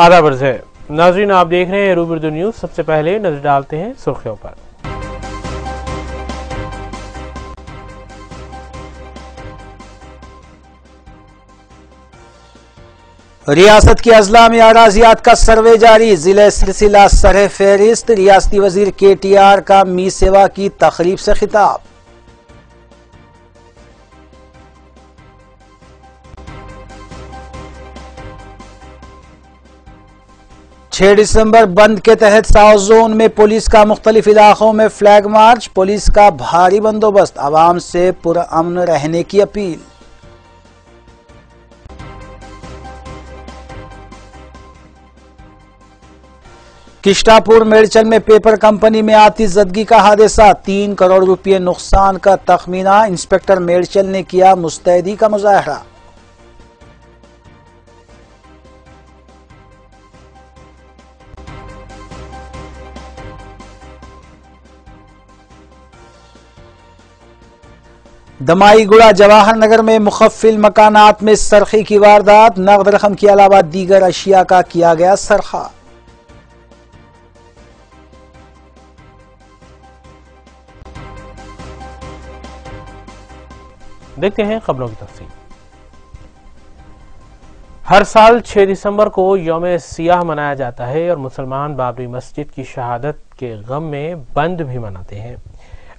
آدھا برز ہے۔ ناظرین، آپ دیکھ رہے ہیں روبردو نیوز۔ سب سے پہلے نظر ڈالتے ہیں سرخیوں پر۔ ریاست کے ازلا میں آرازیات کا سروے جاری۔ ضلع سلسلہ سرح فیرست ریاستی وزیر کے ٹی آر کا می سیوا کی تخریب سے خطاب۔ چھ دسمبر بند کے تحت ساؤتھ زون میں پولیس کا مختلف علاقوں میں فلیگ مارچ، پولیس کا بھاری بندوبست، عوام سے پرامن رہنے کی اپیل۔ کشتاپور میڈچل میں پیپر کمپنی میں آتی زدگی کا حادثہ، تین کروڑ روپے نقصان کا تخمینہ۔ انسپیکٹر میڈچل نے کیا مستعدی کا مظاہرہ۔ دمائی گڑا جواہر نگر میں مخفل مکانات میں سرخی کی واردات، نقد رقم کے علاوہ دیگر اشیاء کا کیا گیا سرخہ دیکھتے ہیں خبروں کی تفصیل۔ ہر سال چھ دسمبر کو یوم سیاہ منایا جاتا ہے اور مسلمان بابری مسجد کی شہادت کے غم میں بند بھی مناتے ہیں۔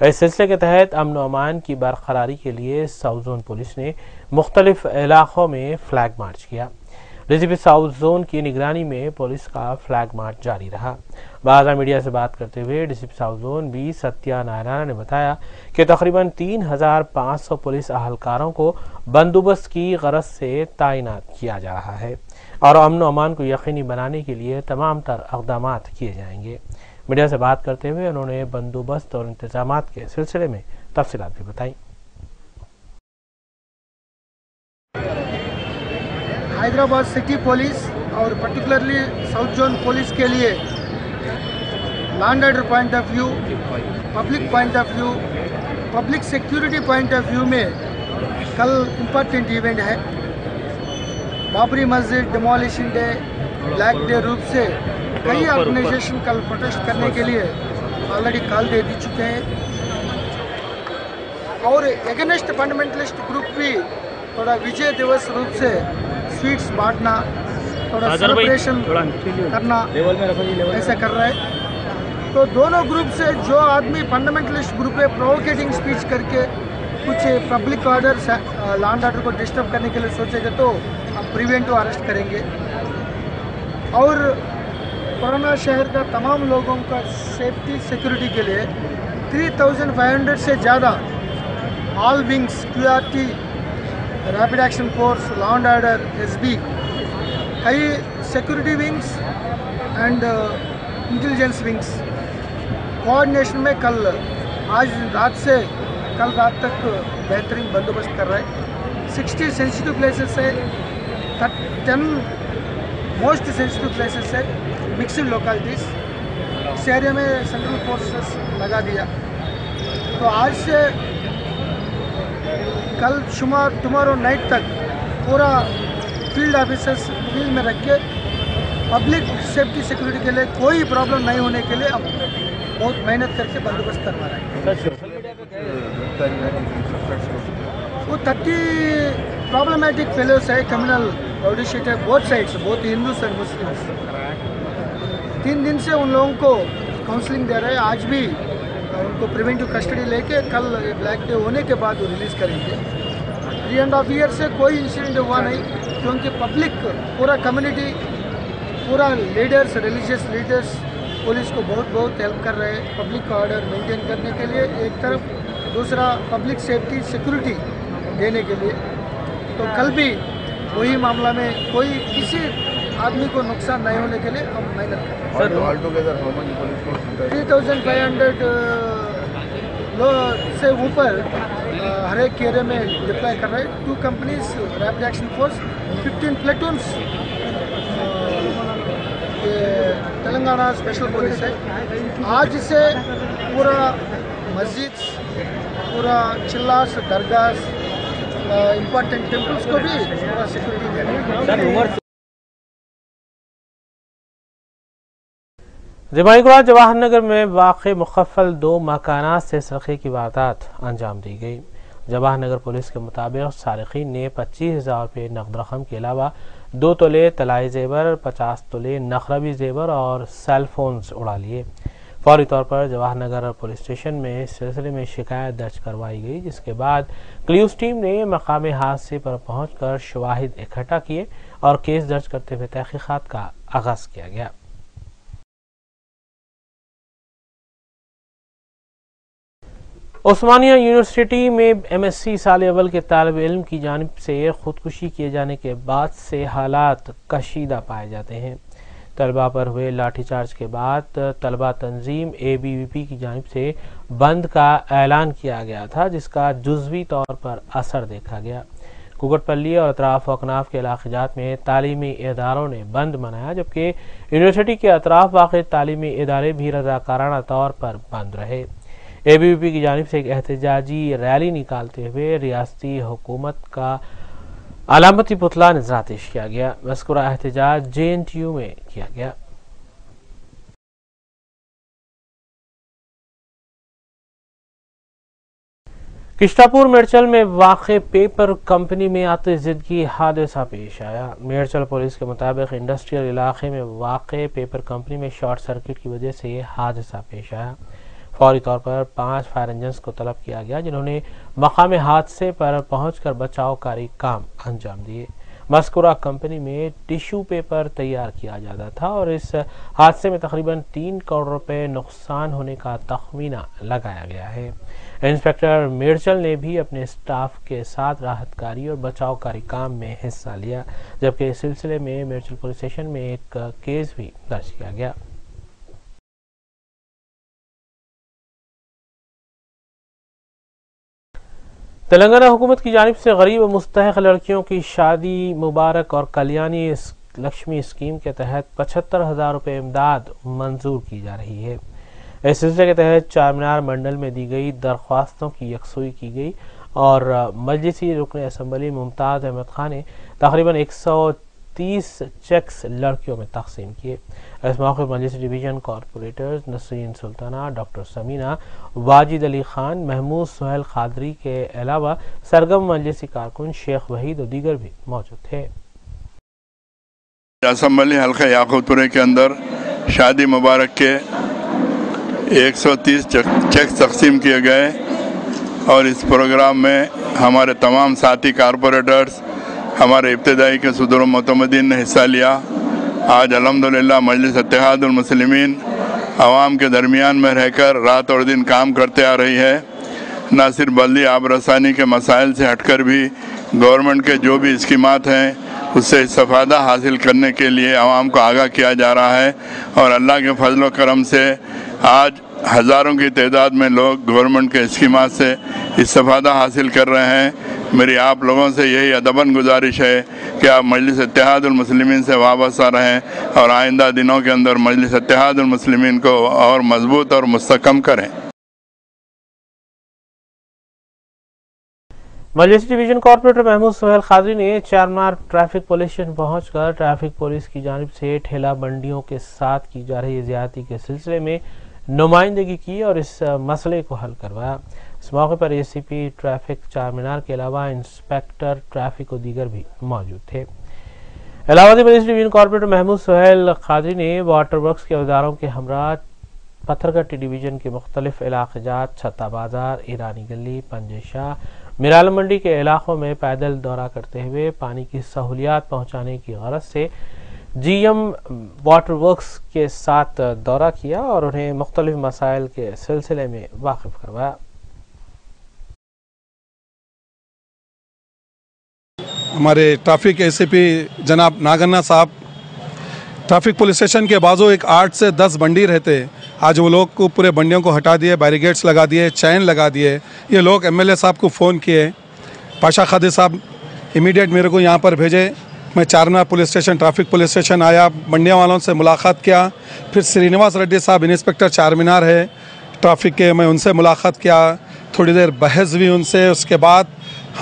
اس سلسلے کے تحت امن و امان کی برقراری کے لیے ساؤتھ زون پولیس نے مختلف علاقوں میں فلیگ مارچ کیا۔ ڈی ساؤتھ زون کی نگرانی میں پولیس کا فلیگ مارچ جاری رہا۔ بازار میڈیا سے بات کرتے ہوئے D South zone B Satya Narayana نے بتایا کہ تقریباً تین ہزار پانچ سو پولیس اہلکاروں کو بندوبست کی غرض سے تعینات کیا جا رہا ہے اور امن و امان کو یقینی بنانے کے لیے تمام تر اقدامات کیے جائیں گے۔ میڈیا سے بات کرتے ہوئے انہوں نے بندوبست اور انتظامات کے سلسلے میں تفصیلات بھی بتائیں۔ حیدرآباد سٹی پولیس اور پرٹیکولرلی ساؤتھ زون پولیس کے لیے law and order point of view public point of view public security point of view میں کل امپورٹنٹ ایونٹ ہے۔ بابری مسجد ڈیمولیشن ڈے بلیک ڈے روپ سے کئی آرگنائزیشن کل پروٹیسٹ کرنے کے لیے آلریڈی کال دے دی چکے ہیں۔ اور اگینسٹ فنڈامنٹلسٹ گروپ بھی تھوڑا وجے دیوس روپ سے سویٹس بانٹنا تھوڑا سیلیبریشن کرنا ایسا کر رہا ہے۔ تو دونوں گروپ سے جو آدمی فنڈامنٹلسٹ گروپ ہے پرووکیٹنگ سپیچ کر کے کچھ public order law and order کو ڈسٹرب کرنے کے لیے سوچے گا تو ہم پریونٹو اریسٹ کریں گے۔ اور کورونا شہر کا تمام لوگوں کا سیفٹی سیکورٹی کے لیے تھری تھاؤزینڈ فائیو ہنڈریڈ سے زیادہ all wings Q R T rapid action force law and order S B کئی security wings and intelligence wings coordination میں کل، آج رات سے کل رات تک بہترین بندوبست کر رہے ہیں سکسٹی سینسٹیو پلیسز سے ٹین موسٹ سینسٹیو پلیسز سے مکسڈ لوکلٹیز اس ایریا میں سینٹرل فورسز لگا دیا تو آج سے کل شمار ٹمارو نائٹ تک پورا فیلڈ آفیسرس فیلڈ میں رکھ کے پبلک سیفٹی سیکورٹی کے لیے کوئی پرابلم نہیں ہونے کے لیے اب بہت محنت کر کے بندوبست کروا رہے ہیں وہ تھرٹی پرابلمیٹک فیلوز ہے کمیونل ہے بہت سائڈس بہت ہندوز اینڈ مسلمس تین دن سے ان لوگوں کو کاؤنسلنگ دے رہے ہیں۔ آج بھی ان کو پریونٹیو کسٹڈی لے کے کل بلیک ڈے ہونے کے بعد وہ ریلیز کریں گے۔ تھری اینڈ ہاف ایئر سے کوئی انسیڈنٹ ہوا نہیں، کیونکہ پبلک پورا کمیونٹی پورا لیڈرس ریلیجیس لیڈرس پولیس کو بہت بہت ہیلپ کر رہے ہیں۔ پبلک کا آرڈر مینٹین کرنے کے لیے ایک طرف، دوسرا پبلک سیفٹی سیکورٹی دینے کے لیے۔ تو کل بھی وہی معاملہ میں کوئی کسی آدمی کو نقصان نہیں ہونے کے لیے ہم محنت کر رہے ہیں تھری تھاؤزینڈ فائیو ہنڈریڈ سے اوپر ہر ایک ایریا میں ڈپلائی کر رہے two companies rapid action force fifteen platoons Telangana special police ہے۔ آج سے پورا مسجد پورا چلاس درگاہ امپورٹنٹ ٹیمپلس کو بھی پورا سیکورٹی دے رہے ہیں۔ جماعی گڑا جواہر نگر میں واقع مخفل دو مکانات سے سرخی کی واردات انجام دی گئی۔ جواہر نگر پولیس کے مطابق سارقین نے پچیس ہزار روپے نقد رقم کے علاوہ دو تولے تلائی زیور، پچاس تولے نخربی زیور اور سیل فونز اڑا لیے۔ فوری طور پر جواہر نگر پولیس اسٹیشن میں اس سلسلے میں شکایت درج کروائی گئی، جس کے بعد کلیوز ٹیم نے مقام حادثے پر پہنچ کر شواہد اکٹھا کیے اور کیس درج کرتے ہوئے تحقیقات کا آغاز کیا گیا۔ عثمانیہ یونیورسٹی میں ایم ایس سی سال اول کے طالب علم کی جانب سے خودکشی کیے جانے کے بعد سے حالات کشیدہ پائے جاتے ہیں۔ طلبہ پر ہوئے لاٹھی چارج کے بعد طلبہ تنظیم اے بی وی پی کی جانب سے بند کا اعلان کیا گیا تھا، جس کا جزوی طور پر اثر دیکھا گیا۔ کوکٹ پلی اور اطراف و اکناف کے علاقے جات میں تعلیمی اداروں نے بند منایا، جبکہ یونیورسٹی کے اطراف واقع تعلیمی ادارے بھی رضاکارانہ طور پر بند رہے۔ اے بی پی کی جانب سے ایک احتجاجی ریلی نکالتے ہوئے ریاستی حکومت کا علامتی پتلا نظراتش کیا گیا۔ مذکورہ احتجاج جے این ٹی یو میں کیا گیا۔ کشتاپور میرچل میں واقع پیپر کمپنی میں آتے زدگی حادثہ پیش آیا۔ میرچل پولیس کے مطابق انڈسٹریل علاقے میں واقع پیپر کمپنی میں شارٹ سرکٹ کی وجہ سے یہ حادثہ پیش آیا۔ فوری طور پر پانچ فائر انجنز کو طلب کیا گیا، جنہوں نے مقام حادثے پر پہنچ کر بچاؤ کاری کام انجام دیے۔ مذکورہ کمپنی میں ٹیشو پیپر تیار کیا جاتا تھا اور اس حادثے میں تقریباً تین کروڑ روپے نقصان ہونے کا تخمینہ لگایا گیا ہے۔ انسپیکٹر میرچل نے بھی اپنے سٹاف کے ساتھ راحت کاری اور بچاؤ کاری کام میں حصہ لیا، جبکہ اس سلسلے میں میرچل پولیس اسٹیشن میں ایک کیس بھی درج کیا گیا۔ تلنگانہ حکومت کی جانب سے غریب و مستحق لڑکیوں کی شادی مبارک اور کلیانی لکشمی اسکیم کے تحت پچھتر ہزار روپے امداد منظور کی جا رہی ہے۔ اس سلسلے کے تحت چارمنار منڈل میں دی گئی درخواستوں کی یکسوئی کی گئی اور مجلسی رکن اسمبلی ممتاز احمد خان نے تقریباً ایک سو تیس چیکس لڑکیوں میں تقسیم کیے۔ اس موقع Majlis division corporators Nasreen Sultana doctor Samina Wajid Ali Khan, Mahmood Sohail Qadri کے علاوہ سرگم مجلسی کارکن شیخ وحید و دیگر بھی موجود تھے۔ اسمبلی حلقہ یاقوت پورے کے اندر شادی مبارک کے ایک سو تیس چیک تقسیم کیے گئے اور اس پروگرام میں ہمارے تمام ساتھی کارپوریٹرز ہمارے ابتدائی کے صدر و متمدین نے حصہ لیا۔ آج الحمدللہ مجلس اتحاد المسلمین عوام کے درمیان میں رہ کر رات اور دن کام کرتے آ رہی ہے۔ نہ صرف بلدی آب رسانی کے مسائل سے ہٹ کر بھی گورنمنٹ کے جو بھی اسکیمات ہیں، اس سے استفادہ حاصل کرنے کے لیے عوام کو آگاہ کیا جا رہا ہے۔ اور اللہ کے فضل و کرم سے آج ہزاروں کی تعداد میں لوگ گورنمنٹ کے اسکیمات سے استفادہ حاصل کر رہے ہیں۔ میری آپ لوگوں سے یہی ادباً گزارش ہے کہ آپ مجلس اتحاد المسلمین سے وابستہ رہیں اور آئندہ دنوں کے اندر مجلس اتحاد المسلمین کو اور مضبوط اور مستحکم کریں۔ مجلس ڈویژن کارپوریٹر محمود سہیل خادری نے چارمار ٹریفک پولیس اسٹیشن پہنچ کر ٹریفک پولیس کی جانب سے ٹھیلا بنڈیوں کے ساتھ کی جا رہی زیادتی کے سلسلے میں نمائندگی کی اور اس مسئلے کو حل کروایا۔ اس موقع پر اے سی پی ٹریفک چار مینار کے علاوہ انسپیکٹر ٹریفک و دیگر بھی موجود تھے۔ الہاوادی مجلس ڈویژن کارپوریٹر محمود سہیل خادری نے واٹر ورکس کے اداروں کے ہمراہ پتھر گٹی ڈویژن کے مختلف علاقے جات چھتا بازار، ایرانی گلی، پنجے شاہ میرال منڈی کے علاقوں میں پیدل دورہ کرتے ہوئے پانی کی سہولیات پہنچانے کی غرض سے جی ایم واٹر ورکس کے ساتھ دورہ کیا اور انہیں مختلف مسائل کے سلسلے میں واقف کروایا۔ ہمارے ٹرافک اے سی پی جناب ناگنا صاحب ٹرافک پولیس اسٹیشن کے بازو ایک آٹھ سے دس بنڈی رہتے، آج وہ لوگ کو پورے بنڈیوں کو ہٹا دیے، بیریگیٹس لگا دیے، چین لگا دیے۔ یہ لوگ ایم ایل اے صاحب کو فون کیے۔ پاشا خادی صاحب امیڈیٹ میرے کو یہاں پر بھیجے۔ میں چارنا police station, traffic police station آیا بنڈیا والوں سے ملاقات کیا۔ پھر سرینواس ریڈی صاحب، انسپیکٹر چار مینار ہے، ٹرافک کے میں ان سے ملاقات کیا۔ تھوڑی دیر بحث بھی ان سے، اس کے بعد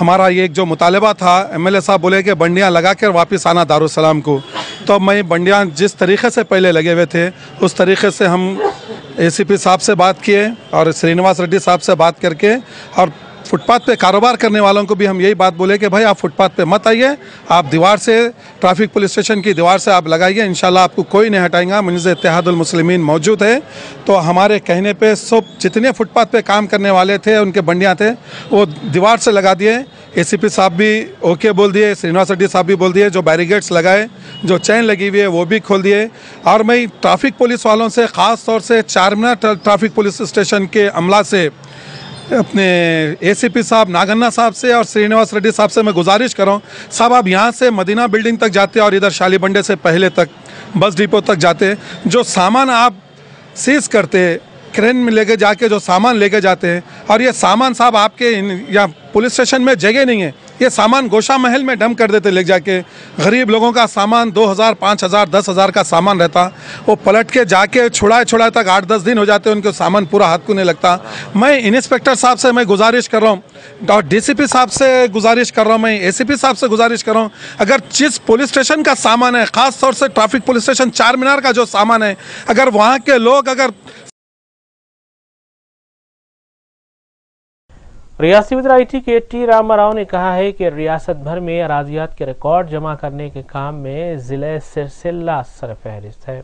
ہمارا یہ ایک جو مطالبہ تھا، ایم ایل اے صاحب بولے کہ بنڈیاں لگا کر واپس آنا دارالسلام کو۔ تو میں بنڈیاں جس طریقے سے پہلے لگے ہوئے تھے، اس طریقے سے ہم اے سی پی صاحب سے بات کیے اور سرینواس ریڈی صاحب سے بات کر کے اور فٹ پاتھ پہ کاروبار کرنے والوں کو بھی ہم یہی بات بولے کہ بھائی آپ فٹ پاتھ پہ مت آئیے، آپ دیوار سے ٹرافک پولیس اسٹیشن کی دیوار سے آپ لگائیے، انشاءاللہ آپ کو کوئی نہیں ہٹائیں گا۔ منز اتحاد المسلمین موجود ہے۔ تو ہمارے کہنے پہ سب جتنے فٹ پاتھ پہ کام کرنے والے تھے، ان کے بنڈیاں تھے، وہ دیوار سے لگا دیے۔ اے سی پی صاحب بھی اوکے بول دیے، سرینواس ریڈی صاحب بھی بول دیے، جو بیریگیٹس لگائے، جو چین لگی ہوئی ہے، وہ بھی کھول دیے۔ اور میں ٹرافک پولیس والوں سے خاص طور سے چار منٹ ٹرافک پولیس اسٹیشن کے عملہ سے اپنے اے سی پی صاحب، ناگنا صاحب سے اور سری نواز ریڈی صاحب سے میں گزارش کر رہا ہوں۔ صاحب، آپ یہاں سے مدینہ بلڈنگ تک جاتے اور ادھر شالی بنڈے سے پہلے تک، بس ڈیپو تک جاتے جو سامان آپ سیز کرتے کرین میں لے کے جا کے جو سامان لے کے جاتے ہیں، اور یہ سامان صاحب آپ کے یا پولیس اسٹیشن میں جگہ نہیں ہے۔ یہ سامان گوشہ محل میں ڈم کر دیتے لے جا کے۔ غریب لوگوں کا سامان دو ہزار، پانچ ہزار، دس ہزار کا سامان رہتا۔ وہ پلٹ کے جا کے چھڑائے چھڑائے تک آٹھ دس دن ہو جاتے، ان کے سامان پورا ہاتھ کو نہیں لگتا۔ میں انسپیکٹر صاحب سے میں گزارش کر رہا ہوں۔ اور ڈی سی پی صاحب سے گزارش کر رہا ہوں، میں اے سی پی صاحب سے گزارش کر رہا ہوں۔ اگر جس پولیس اسٹیشن کا سامان ہے، خاص طور سے ٹرافک پولیس اسٹیشن چار مینار کا جو سامان ہے، اگر وہاں کے لوگ اگر ریاستی وزر I T K T Rama Rao نے کہا ہے کہ ریاست بھر میں اراضیات کے ریکارڈ جمع کرنے کے کام میں ضلع سرسلہ سر فہرست ہے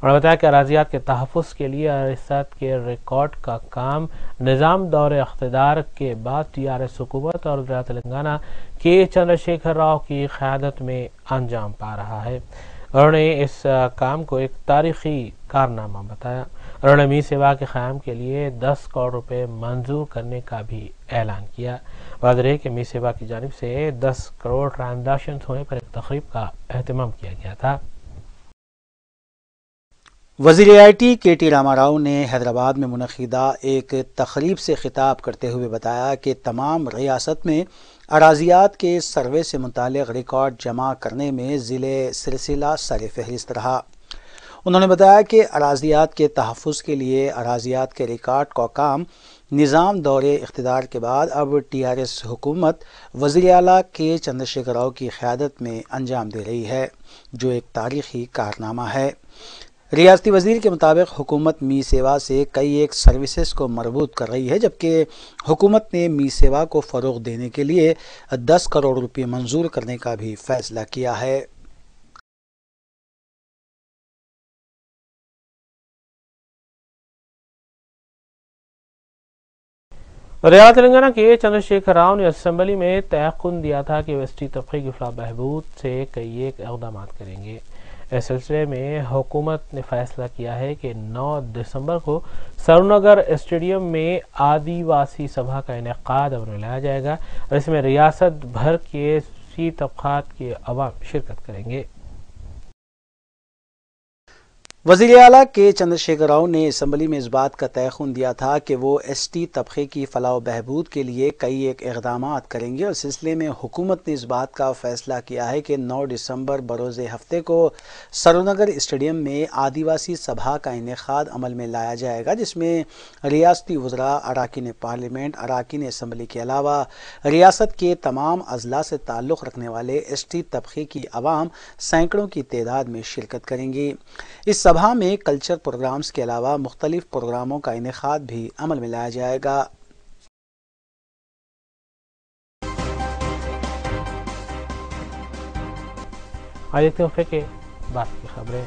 اور بتایا کہ اراضیات کے تحفظ کے لیے ریاست کے ریکارڈ کا کام نظام دور اقتدار کے بعد ٹی آر ایس حکومت اور وزرا تلنگانہ کے چندر شیکھر راؤ کی قیادت میں انجام پا رہا ہے۔ انہوں نے اس کام کو ایک تاریخی کارنامہ بتایا۔ رونمی سیوا کے قیام کے لیے دس کروڑ روپے منظور کرنے کا بھی اعلان کیا۔ واضح ہے کہ می سیوا کی جانب سے دس کروڑ ٹرانزیکشن ہونے پر ایک تقریب کا اہتمام کیا گیا تھا۔ وزیر I T K T Rama Rao نے حیدرآباد میں منعقدہ ایک تقریب سے خطاب کرتے ہوئے بتایا کہ تمام ریاست میں اراضیات کے سروے سے متعلق ریکارڈ جمع کرنے میں ضلع سلسلہ سر فہرست رہا۔ انہوں نے بتایا کہ اراضیات کے تحفظ کے لیے اراضیات کے ریکارڈ کا کام نظام دور اقتدار کے بعد اب ٹی آر ایس حکومت وزیر اعلیٰ کے چندر شیکھر راؤ کی قیادت میں انجام دے رہی ہے، جو ایک تاریخی کارنامہ ہے۔ ریاستی وزیر کے مطابق حکومت می سیوا سے کئی ایک سروسز کو مربوط کر رہی ہے، جبکہ حکومت نے می سیوا کو فروغ دینے کے لیے دس کروڑ روپے منظور کرنے کا بھی فیصلہ کیا ہے۔ ریاض تلنگانہ کے چندر شیکھر راؤ نے اسمبلی میں تیقن دیا تھا کہ ویسٹی طبقے کی فلاح بہبود سے کئی ایک اقدامات کریں گے۔ اس سلسلے میں حکومت نے فیصلہ کیا ہے کہ نو دسمبر کو سرونگر اسٹیڈیم میں آدی واسی سبھا کا انعقاد اور لایا جائے گا اور اس میں ریاست بھر کے سی طبقات کے عوام شرکت کریں گے۔ وزیر اعلیٰ کے چندر شیکھر راؤ نے اسمبلی میں اس بات کا تیخون دیا تھا کہ وہ ایس ٹی طبقے کی فلاح و بہبود کے لیے کئی ایک اقدامات کریں گے اور سلسلے میں حکومت نے اس بات کا فیصلہ کیا ہے کہ نو دسمبر بروز ہفتے کو سرونگر اسٹیڈیم میں آدیواسی سبھا کا انعقاد عمل میں لایا جائے گا، جس میں ریاستی وزراء اراکین پارلیمنٹ، اراکین اسمبلی کے علاوہ ریاست کے تمام اضلاع سے تعلق رکھنے والے ایس ٹی طبقے کی عوام سینکڑوں کی تعداد میں شرکت کریں گی۔ اس سبھا میں کلچر پروگرامز کے علاوہ مختلف پروگراموں کا انعقاد بھی عمل میں لایا جائے گا۔ کے باقی خبریں۔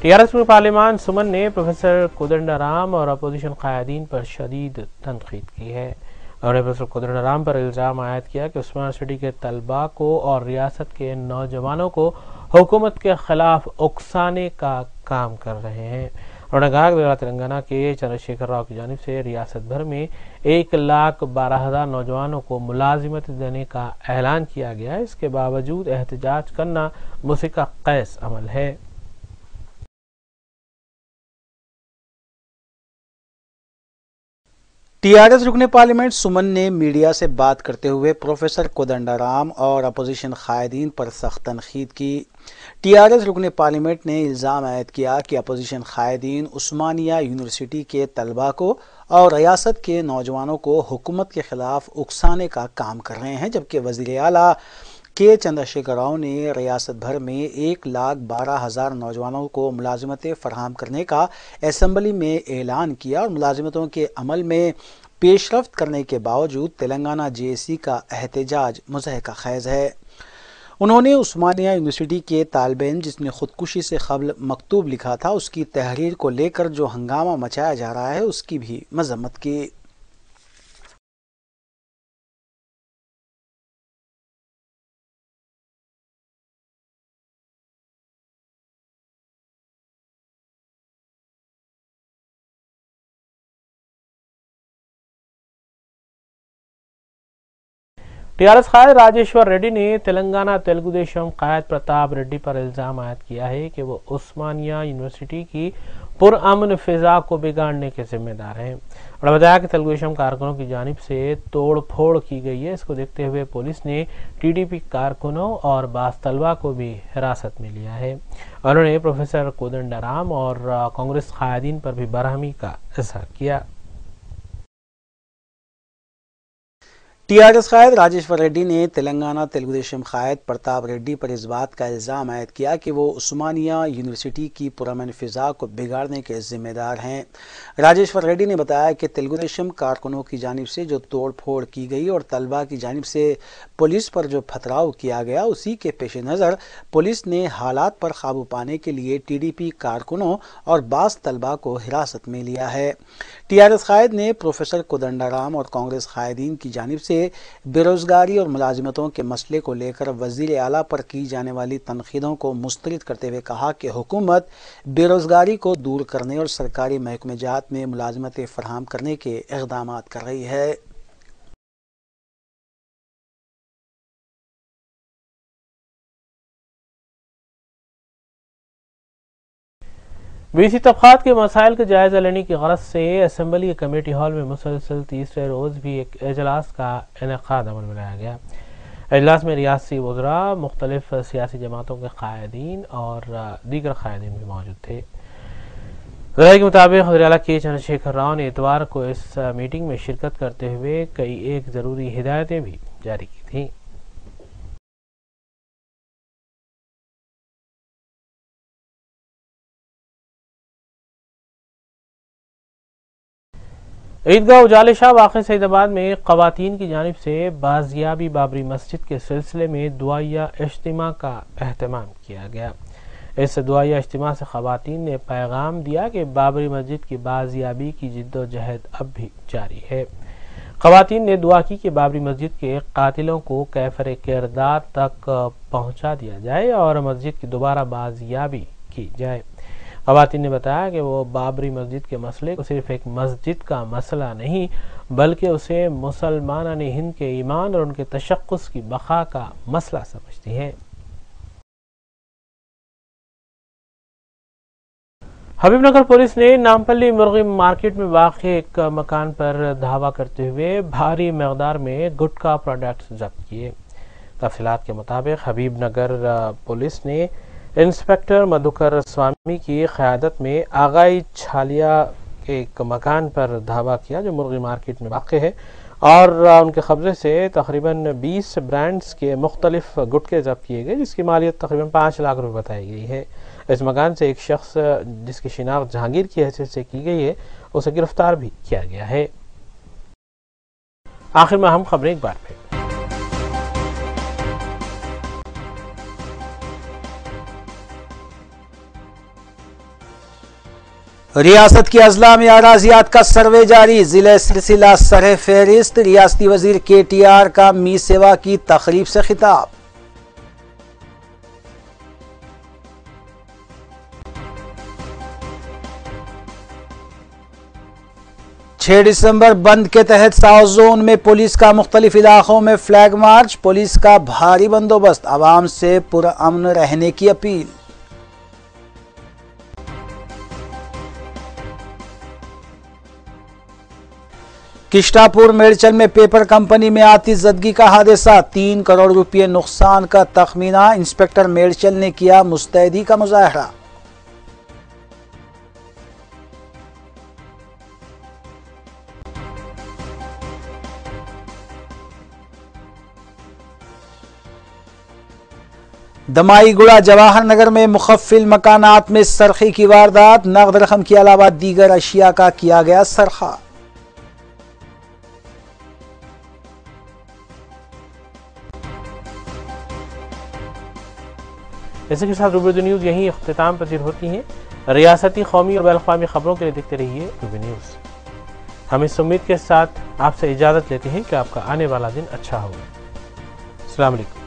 ٹی آر ایس میں پارلیمان سمن نے پروفیسر کودنڈا رام اور اپوزیشن قائدین پر شدید تنقید کی ہے۔ اور نے پروفیسر کودنڈا رام پر الزام عائد کیا کہ عثمان سٹی کے طلبہ کو اور ریاست کے نوجوانوں کو حکومت کے خلاف اکسانے کا کام کر رہے ہیں۔ انہوں نے کہا کہ تلنگانہ کے چندر شیکھر راؤ کی جانب سے ریاست بھر میں ایک لاکھ بارہ ہزار نوجوانوں کو ملازمت دینے کا اعلان کیا گیا۔ ہے اس کے باوجود احتجاج کرنا موسیقہ قیس عمل ہے۔ ٹی آر ایس رکن پارلیمنٹ سمن نے میڈیا سے بات کرتے ہوئے پروفیسر کودنڈا رام اور اپوزیشن قائدین پر سخت تنقید کی۔ ٹی آر ایس رکن پارلیمنٹ نے الزام عائد کیا کہ اپوزیشن قائدین عثمانیہ یونیورسٹی کے طلبہ کو اور ریاست کے نوجوانوں کو حکومت کے خلاف اکسانے کا کام کر رہے ہیں، جبکہ وزیر اعلیٰ چندر شیکھر راؤ نے ریاست بھر میں ایک لاکھ بارہ ہزار نوجوانوں کو ملازمتیں فراہم کرنے کا اسمبلی میں اعلان کیا اور ملازمتوں کے عمل میں پیش رفت کرنے کے باوجود تلنگانہ جے اے سی کا احتجاج مضحکہ خیز ہے۔ انہوں نے عثمانیہ یونیورسٹی کے طالب علم جس نے خودکشی سے قبل مکتوب لکھا تھا، اس کی تحریر کو لے کر جو ہنگامہ مچایا جا رہا ہے، اس کی بھی مذمت کی۔ ٹی آر ایس قائد راجیشور ریڈی نے تلنگانہ تیلگو دیشم قائد پرتاپ ریڈی پر الزام عائد کیا ہے کہ وہ عثمانیہ یونیورسٹی کی پرامن فضا کو بگاڑنے کے ذمہ دار ہیں۔ اور بتایا کہ تیلگو دیشم کارکنوں کی جانب سے توڑ پھوڑ کی گئی ہے۔ اس کو دیکھتے ہوئے پولیس نے ٹی ڈی پی کارکنوں اور بعض طلبہ کو بھی حراست میں لیا ہے۔ انہوں نے پروفیسر کودنڈرام اور کانگریس قائدین پر بھی برہمی کا اظہار کیا۔ ٹی آر ایس قائد راجیشور ریڈی نے تلنگانہ تیلگو دیشم قائد پرتاپ ریڈی پر اس بات کا الزام عائد کیا کہ وہ عثمانیہ یونیورسٹی کی پرامن فضا کو بگاڑنے کے ذمہ دار ہیں۔ راجیشور ریڈی نے بتایا کہ تیلگو دیشم کارکنوں کی جانب سے جو توڑ پھوڑ کی گئی اور طلبہ کی جانب سے پولیس پر جو پھتراؤ کیا گیا، اسی کے پیش نظر پولیس نے حالات پر قابو پانے کے لیے ٹی ڈی پی کارکنوں اور بعض طلبہ کو حراست میں لیا ہے۔ ٹی آر ایس قائد نے پروفیسر کودنڈارام اور کانگریس قائدین کی جانب سے بے روزگاری اور ملازمتوں کے مسئلے کو لے کر وزیر اعلیٰ پر کی جانے والی تنقیدوں کو مسترد کرتے ہوئے کہا کہ حکومت بے روزگاری کو دور کرنے اور سرکاری محکمہ جات میں ملازمتیں فراہم کرنے کے اقدامات کر رہی ہے۔ بی سی طبقات کے مسائل کا جائزہ لینے کی غرض سے اسمبلی کمیٹی ہال میں مسلسل تیسرے روز بھی ایک اجلاس کا انعقاد عمل میں لایا گیا۔ اجلاس میں ریاستی وزراء مختلف سیاسی جماعتوں کے قائدین اور دیگر قائدین بھی موجود تھے۔ ذرائع کے مطابق حضر کے چندر شیکھر راؤ نے اتوار کو اس میٹنگ میں شرکت کرتے ہوئے کئی ایک ضروری ہدایتیں بھی جاری کی تھیں۔ عیدگاہ اجالے شاہ واقع سعید آباد میں خواتین کی جانب سے بازیابی بابری مسجد کے سلسلے میں دعائیہ اجتماع کا اہتمام کیا گیا۔ اس دعائیہ اجتماع سے خواتین نے پیغام دیا کہ بابری مسجد کی بازیابی کی جد و جہد اب بھی جاری ہے۔ خواتین نے دعا کی کہ بابری مسجد کے قاتلوں کو کیفر کردار تک پہنچا دیا جائے اور مسجد کی دوبارہ بازیابی کی جائے۔ خواتین نے بتایا کہ وہ بابری مسجد کے مسئلے کو صرف ایک مسجد کا مسئلہ نہیں، بلکہ اسے مسلمان ہند کے ایمان اور ان کے تشخص کی بقا کا مسئلہ سمجھتی ہیں۔ حبیب نگر پولیس نے نامپلی مرغی مارکیٹ میں واقع ایک مکان پر دھاوا کرتے ہوئے بھاری مقدار میں گٹکا پروڈکٹس ضبط کیے۔ تفصیلات کے مطابق حبیب نگر پولیس نے انسپیکٹر مدھوکر سوامی کی قیادت میں آغائی چھالیا کے ایک مکان پر دھاوا کیا جو مرغی مارکیٹ میں واقع ہے اور ان کے قبضے سے تقریباً بیس برانڈز کے مختلف گٹکے ضبط کیے گئے جس کی مالیت تقریباً پانچ لاکھ روپے بتائی گئی ہے۔ اس مکان سے ایک شخص جس کی شناخت جہانگیر کی حیثیت سے کی گئی ہے، اسے گرفتار بھی کیا گیا ہے۔ آخر میں ہم خبریں ایک بار پھر۔ ریاست کی اضلاع میں اراضیات کا سروے جاری۔ ضلع سلسلہ سر فہرست، ریاستی وزیر کے ٹی آر کا می سیوا کی تقریب سے خطاب۔ چھ دسمبر بند کے تحت ساؤتھ زون میں پولیس کا مختلف علاقوں میں فلیگ مارچ، پولیس کا بھاری بندوبست۔ عوام سے پرامن رہنے کی اپیل۔ کشتاپور میڈچل میں پیپر کمپنی میں آتی زدگی کا حادثہ، تین کروڑ روپے نقصان کا تخمینہ، انسپیکٹر میڈچل نے کیا مستعدی کا مظاہرہ۔ دمائی گڑا جواہر نگر میں مخفل مکانات میں سرخی کی واردات، نقد رقم کے علاوہ دیگر اشیاء کا کیا گیا سرخہ اسی کے ساتھ روبی نیوز یہیں اختتام پذیر ہوتی ہیں۔ ریاستی قومی اور بین الاقوامی خبروں کے لیے دیکھتے رہیے روبی نیوز۔ ہم اس امید کے ساتھ آپ سے اجازت لیتے ہیں کہ آپ کا آنے والا دن اچھا ہوگا۔ السلام علیکم۔